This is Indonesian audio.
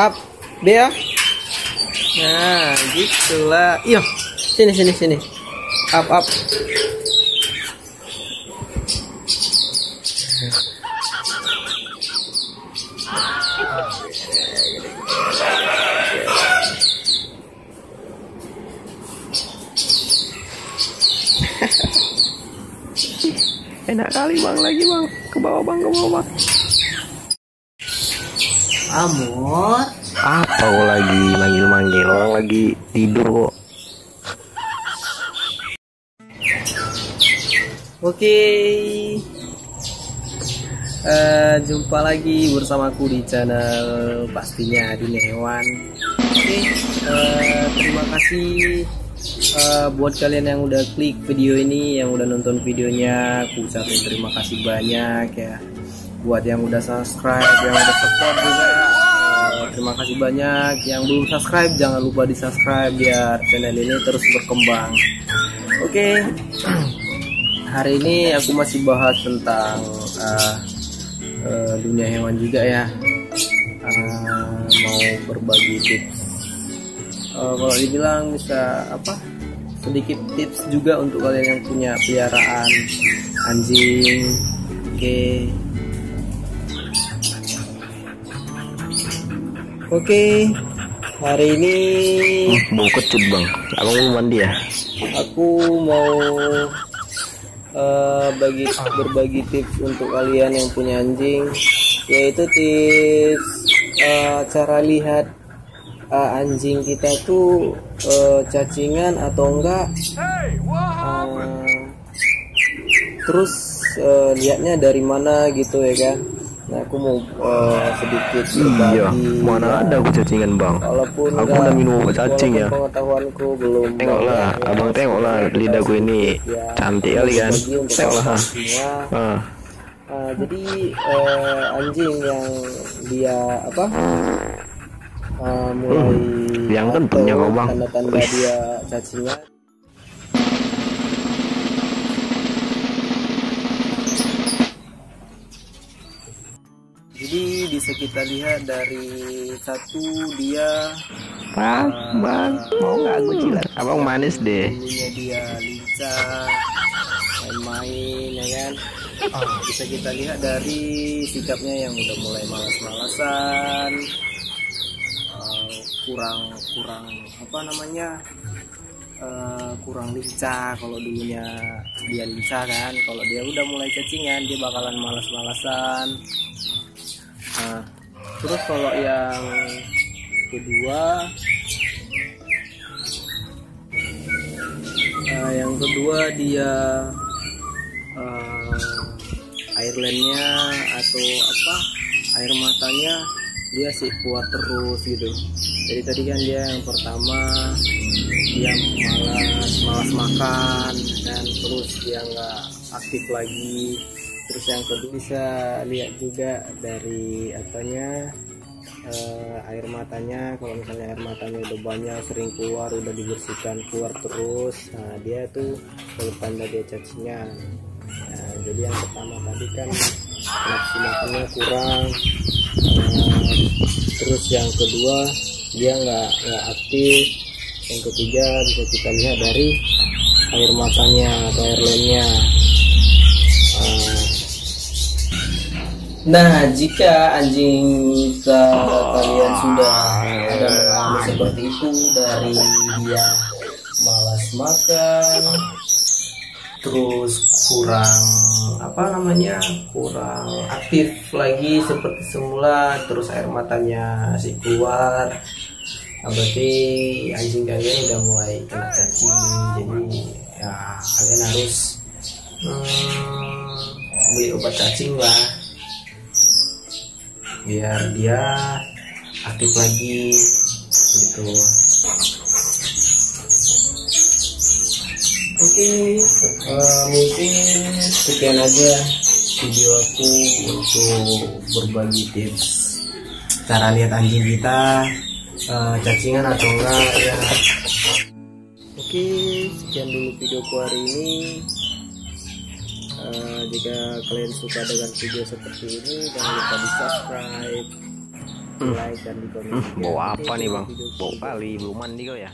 up. Dia nah gitulah iyo sini sini sini. Up up. Enak kali bang. Lagi bang. Ke bawah bang. Ke bawah bang Amor, apa kok lagi manggil manggil orang lagi tidur kok. Oke. Eh, jumpa lagi bersamaku di channel pastinya di hewan. Oke eh, terima kasih eh, buat kalian yang udah klik video ini yang udah nonton videonya aku ucapin terima kasih banyak ya buat yang udah subscribe yang udah support juga Eh, terima kasih banyak. Yang belum subscribe jangan lupa di subscribe biar channel ini terus berkembang. Oke. Hari ini aku masih bahas tentang eh, eh, dunia hewan juga ya. Eh, mau berbagi tips. Eh, kalau dibilang bisa apa sedikit tips juga untuk kalian yang punya peliharaan anjing oke Oke, hari ini Bau kecut bang, abang mau mandi ya? aku mau eh, bagi berbagi tips untuk kalian yang punya anjing, yaitu tips eh, cara lihat eh, anjing kita tuh eh, cacingan atau enggak. Eh, terus eh, lihatnya dari mana gitu ya kan? Nah, aku mau eh, sedikit berbagi. Iya, mana ada aku cacingan bang? Walaupun Aku udah minum obat cacing ya. Pengetahuanku belum Tengoklah, banyak, abang ya, tengoklah lidahku ini ya, cantik kali kan? Tengoklah. Ah, Ah, jadi eh, anjing yang dia apa ah, mulai Hmm, yang kentutnya kau, Bang. tanda-tanda dia cacingan bisa kita lihat dari satu dia bang, bang, mau nggak aku jilat? Abang manis deh. dulunya dia lincah main-main ya kan? Ah, bisa kita lihat dari sikapnya yang udah mulai malas-malasan Ah, kurang kurang apa namanya eh, kurang lincah kalau dulunya dia lincah kan? Kalau dia udah mulai cacingan dia bakalan malas-malasan Nah, terus kalau yang kedua Nah, yang kedua dia uh, airlandnya atau apa air matanya dia sih kuat terus gitu. Jadi tadi kan dia yang pertama dia malas malas makan dan terus dia nggak aktif lagi. Terus yang kedua bisa lihat juga dari apanya eh, air matanya. Kalau misalnya air matanya udah banyak sering keluar udah dibersihkan keluar terus nah dia tuh kalau tanda dia cacingan nah, jadi yang pertama tadi kan nafsu makannya kurang. Eh, terus yang kedua dia nggak nggak aktif. Yang ketiga bisa kita lihat dari air matanya atau air lainnya Nah, jika anjing kalian sudah ada mengalami seperti itu dari dia malas makan, terus kurang apa namanya kurang aktif lagi seperti semula, terus air matanya masih keluar, nah, berarti anjing kalian udah mulai kena cacing, jadi ya kalian harus hmm, beli obat cacing lah biar dia aktif lagi gitu. Oke eh, mungkin sekian aja video aku untuk berbagi tips. Cara lihat anjing kita eh, cacingan atau enggak ya. Oke sekian dulu videoku hari ini Eh, jika kalian suka dengan video seperti ini jangan lupa di subscribe di like dan di komen Hmm, juga. bawa apa nih bang? Bawa kali, belum mandi kau ya?